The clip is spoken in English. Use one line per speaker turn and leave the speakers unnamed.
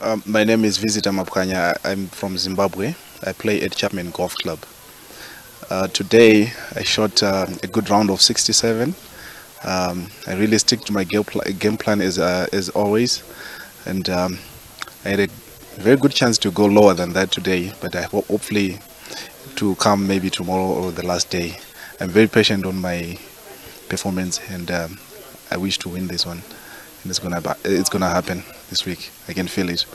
Um, my name is Visitor Mapwanya. I'm from Zimbabwe. I play at Chapman Golf Club. Uh, today I shot uh, a good round of 67. Um, I really stick to my game, pl- game plan as, uh, as always. And um, I had a very good chance to go lower than that today, but I hope hopefully to come maybe tomorrow or the last day. I'm very patient on my performance and um, I wish to win this one. And it's gonna, it's gonna happen this week. I can feel it.